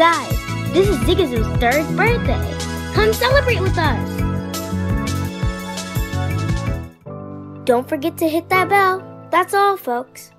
Guys, this is Zigazoo's third birthday. Come celebrate with us. Don't forget to hit that bell. That's all, folks.